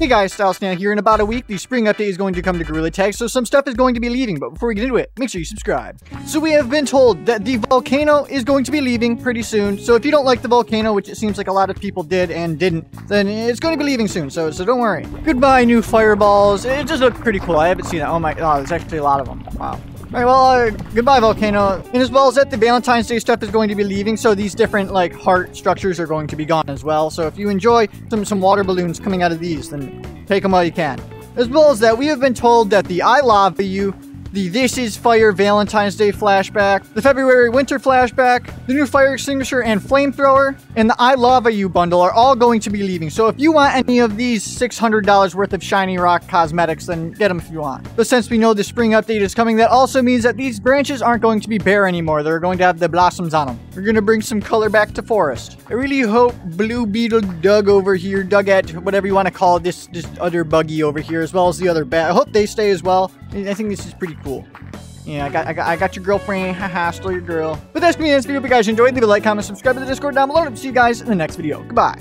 Hey guys, StyledSnail here. In about a week, the spring update is going to come to Gorilla Tag, so some stuff is going to be leaving. But before we get into it, make sure you subscribe. So we have been told that the volcano is going to be leaving pretty soon. So if you don't like the volcano, which it seems like a lot of people did and didn't, then it's going to be leaving soon. So so don't worry. Goodbye, new fireballs. It just looks pretty cool. I haven't seen that. Oh my god, there's actually a lot of them. Wow. Alright, well, uh, goodbye, Volcano. And as well as that, the Valentine's Day stuff is going to be leaving, so these different, like, heart structures are going to be gone as well. So if you enjoy some, some water balloons coming out of these, then take them while you can. As well as that, we have been told that the I Love You the This Is Fire Valentine's Day flashback, the February Winter flashback, the new fire extinguisher and flamethrower, and the I Lava You bundle are all going to be leaving. So if you want any of these $600 worth of Shiny Rock cosmetics, then get them if you want. But since we know the spring update is coming, that also means that these branches aren't going to be bare anymore. They're going to have the blossoms on them. We're going to bring some color back to forest. I really hope Blue Beetle Doug over here, Dugat, whatever you want to call this, this other buggy over here, as well as the other bat. I hope they stay as well. I think this is pretty cool. Yeah, I got, I got, I got your girlfriend. Haha, still your girl. But that's gonna be this video. If you guys enjoyed, leave a like, comment, subscribe to the Discord down below. And see you guys in the next video. Goodbye.